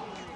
walk.